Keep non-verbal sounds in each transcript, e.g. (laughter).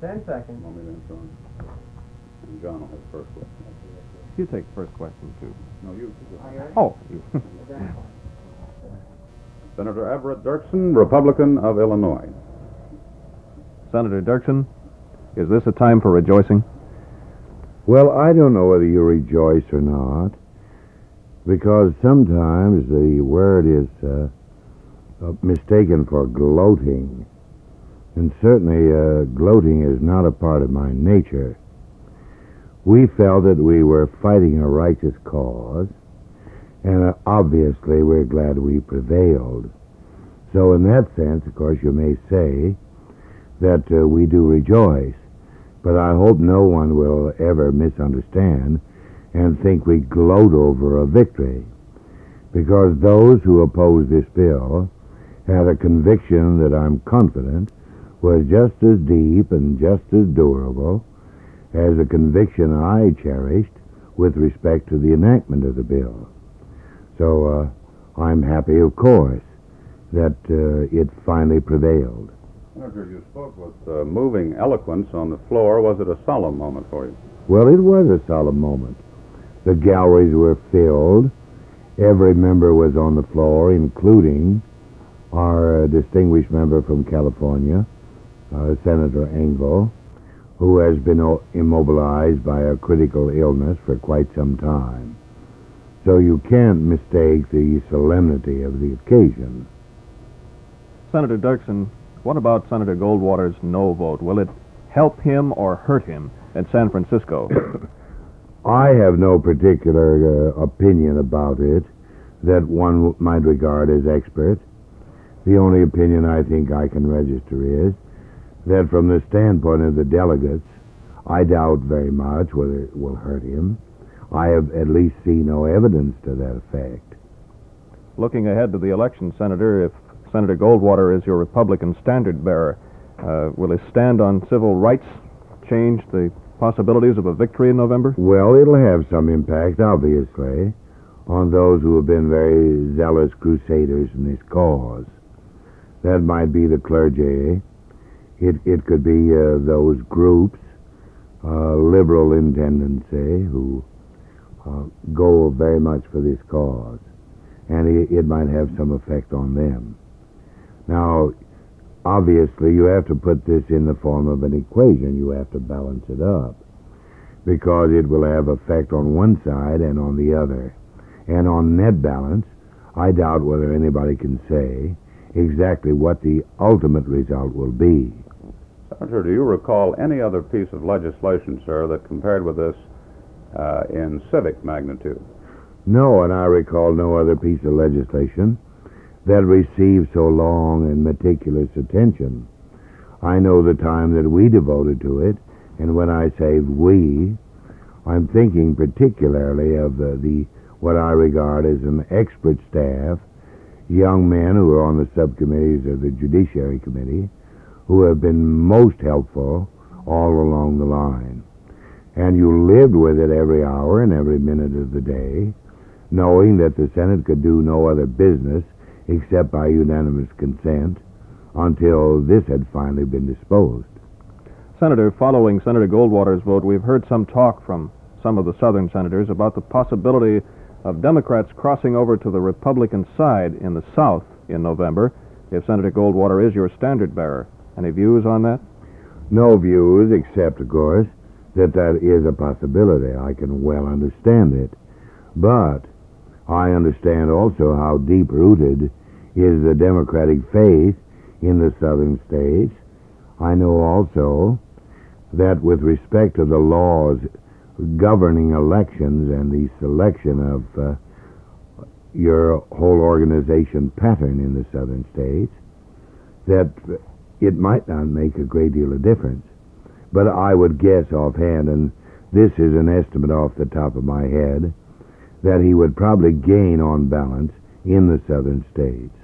Ten seconds. Want me to answer? And John will have the first question. You take the first question, too. No, you. Are you ready? Oh, you. Senator Everett Dirksen, Republican of Illinois. Senator Dirksen, is this a time for rejoicing? Well, I don't know whether you rejoice or not, because sometimes the word is uh, uh, mistaken for gloating. And certainly, uh, gloating is not a part of my nature. We felt that we were fighting a righteous cause, and uh, obviously we're glad we prevailed. So, in that sense, of course, you may say that uh, we do rejoice. But I hope no one will ever misunderstand and think we gloat over a victory. Because those who oppose this bill had a conviction that I'm confident was just as deep and just as durable as a conviction I cherished with respect to the enactment of the bill. So uh, I'm happy, of course, that uh, it finally prevailed. Senator, you spoke with uh, moving eloquence on the floor. Was it a solemn moment for you? Well, it was a solemn moment. The galleries were filled. Every member was on the floor, including our distinguished member from California, uh, Senator Engle, who has been o- immobilized by a critical illness for quite some time. So you can't mistake the solemnity of the occasion. Senator Dirksen, what about Senator Goldwater's no vote? Will it help him or hurt him in San Francisco? (coughs) I have no particular uh, opinion about it that one might regard as expert. The only opinion I think I can register is that from the standpoint of the delegates, I doubt very much whether it will hurt him. I have at least seen no evidence to that effect. Looking ahead to the election, Senator, if Senator Goldwater is your Republican standard bearer, uh, will his stand on civil rights change the possibilities of a victory in November? Well, it'll have some impact, obviously, on those who have been very zealous crusaders in this cause. That might be the clergy. It, it could be uh, those groups, uh, liberal in tendency, who uh, go very much for this cause. And it, it might have some effect on them. Now, obviously, you have to put this in the form of an equation. You have to balance it up because it will have effect on one side and on the other. And on net balance, I doubt whether anybody can say exactly what the ultimate result will be. Senator, do you recall any other piece of legislation, sir, that compared with this uh, in civic magnitude? No, and I recall no other piece of legislation that received so long and meticulous attention. I know the time that we devoted to it, and when I say we, I'm thinking particularly of the, the what I regard as an expert staff, young men who are on the subcommittees of the Judiciary Committee, who have been most helpful all along the line. And you lived with it every hour and every minute of the day, knowing that the Senate could do no other business except by unanimous consent until this had finally been disposed. Senator, following Senator Goldwater's vote, we've heard some talk from some of the Southern senators about the possibility of Democrats crossing over to the Republican side in the South in November if Senator Goldwater is your standard bearer. Any views on that? No views, except, of course, that that is a possibility. I can well understand it. But I understand also how deep rooted is the Democratic faith in the southern states. I know also that with respect to the laws governing elections and the selection of uh, your whole organization pattern in the southern states, that it might not make a great deal of difference. But I would guess offhand, and this is an estimate off the top of my head, that he would probably gain on balance in the southern states.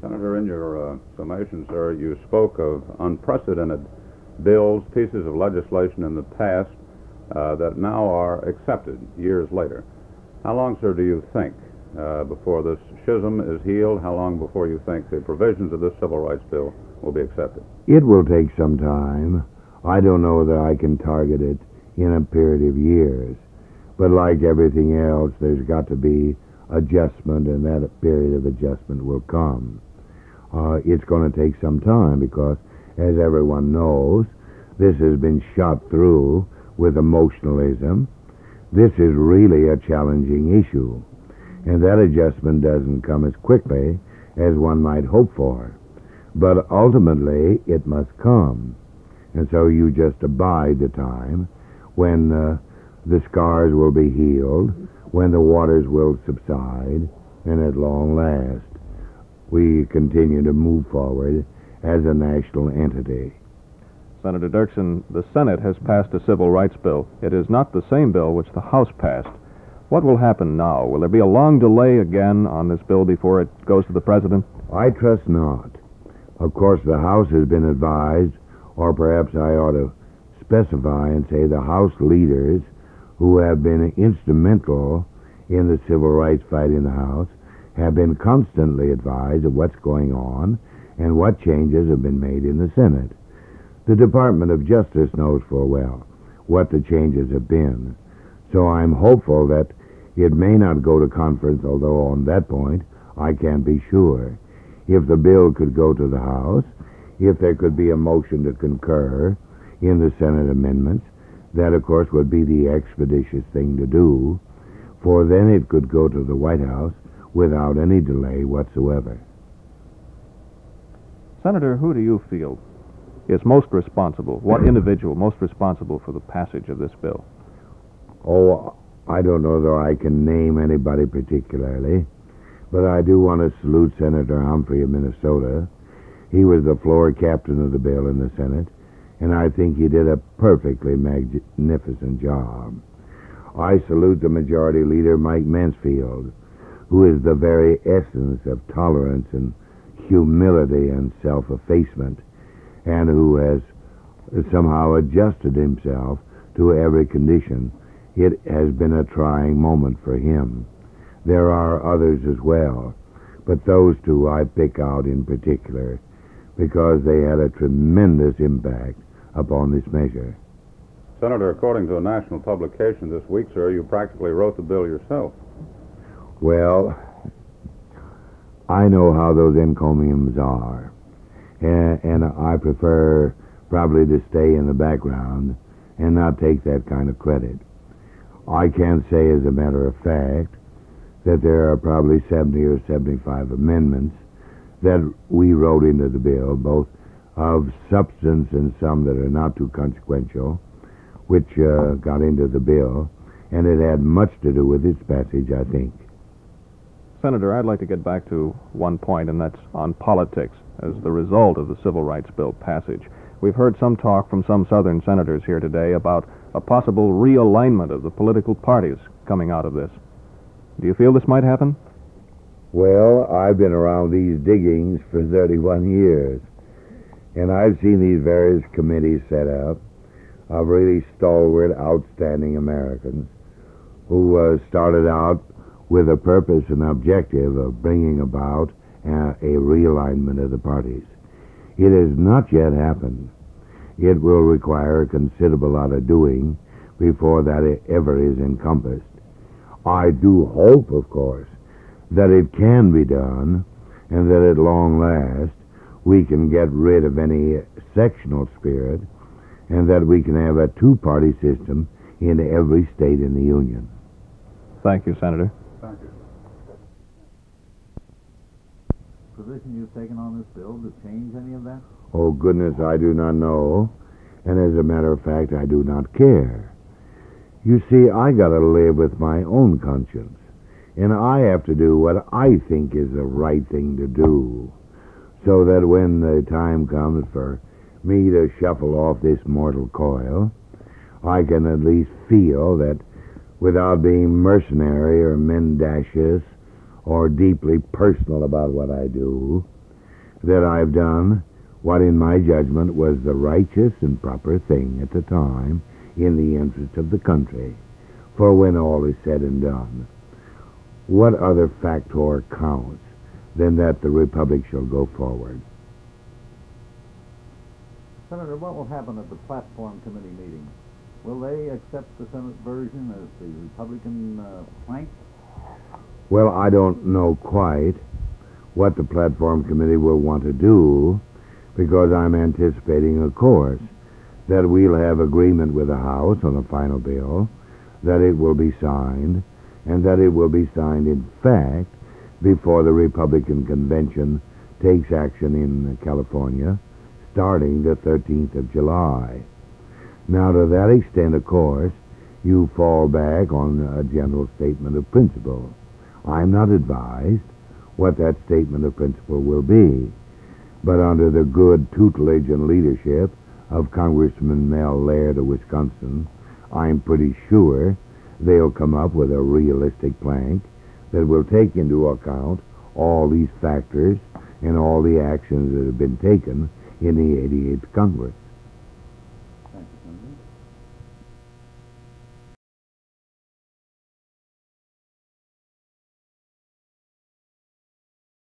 Senator, in your uh, summation, sir, you spoke of unprecedented bills, pieces of legislation in the past uh, that now are accepted years later. How long, sir, do you think uh, before this schism is healed? How long before you think the provisions of this civil rights bill will be accepted? It will take some time. I don't know that I can target it in a period of years. But like everything else, there's got to be adjustment, and that period of adjustment will come. Uh, it's going to take some time because, as everyone knows, this has been shot through with emotionalism. This is really a challenging issue, and that adjustment doesn't come as quickly as one might hope for. But ultimately, it must come. And so you just abide the time when uh, the scars will be healed, when the waters will subside, and at long last, we continue to move forward as a national entity. Senator Dirksen, the Senate has passed a civil rights bill. It is not the same bill which the House passed. What will happen now? Will there be a long delay again on this bill before it goes to the President? I trust not. Of course, the House has been advised, or perhaps I ought to specify and say the House leaders who have been instrumental in the civil rights fight in the House have been constantly advised of what's going on and what changes have been made in the Senate. The Department of Justice knows full well what the changes have been. So I'm hopeful that it may not go to conference, although on that point I can't be sure. If the bill could go to the House, if there could be a motion to concur in the Senate amendments, that of course would be the expeditious thing to do, for then it could go to the White House without any delay whatsoever. Senator, who do you feel is most responsible? What (clears throat) individual most responsible for the passage of this bill? Oh, I don't know that I can name anybody particularly, but I do want to salute Senator Humphrey of Minnesota. He was the floor captain of the bill in the Senate, and I think he did a perfectly magnificent job. I salute the majority leader, Mike Mansfield, who is the very essence of tolerance and humility and self effacement and who has somehow adjusted himself to every condition. It has been a trying moment for him. There are others as well, but those two I pick out in particular because they had a tremendous impact upon this measure. Senator, according to a national publication this week, sir, you practically wrote the bill yourself. Well, I know how those encomiums are and, and I prefer probably to stay in the background and not take that kind of credit. I can say, as a matter of fact, that there are probably 70 or 75 amendments that we wrote into the bill, both of substance and some that are not too consequential, which uh, got into the bill, and it had much to do with its passage, I think. Senator, I'd like to get back to one point, and that's on politics as the result of the Civil Rights Bill passage. We've heard some talk from some Southern senators here today about a possible realignment of the political parties coming out of this. Do you feel this might happen? Well, I've been around these diggings for 31 years, and I've seen these various committees set up of really stalwart, outstanding Americans who uh, started out with a purpose and objective of bringing about uh, a realignment of the parties. It has not yet happened. It will require a considerable lot of doing before that ever is encompassed. I do hope, of course, that it can be done and that at long last we can get rid of any sectional spirit and that we can have a two party system in every state in the Union. Thank you, Senator. Thank you. Position you've taken on this bill to change any of that? Oh, goodness, I do not know. And as a matter of fact, I do not care. You see, I got to live with my own conscience. And I have to do what I think is the right thing to do. So that when the time comes for me to shuffle off this mortal coil, I can at least feel that without being mercenary or mendacious or deeply personal about what I do, that I've done what in my judgment was the righteous and proper thing at the time in the interest of the country. For when all is said and done, what other factor counts than that the Republic shall go forward? Senator, what will happen at the platform committee meeting? Will they accept the Senate version as the Republican uh, plank? Well, I don't know quite what the platform committee will want to do because I'm anticipating, of course, that we'll have agreement with the House on the final bill, that it will be signed, and that it will be signed, in fact, before the Republican convention takes action in California, starting the 13th of July. Now, to that extent, of course, you fall back on a general statement of principle. I'm not advised what that statement of principle will be, but under the good tutelage and leadership of Congressman Mel Laird of Wisconsin, I'm pretty sure they'll come up with a realistic plank that will take into account all these factors and all the actions that have been taken in the 88th Congress.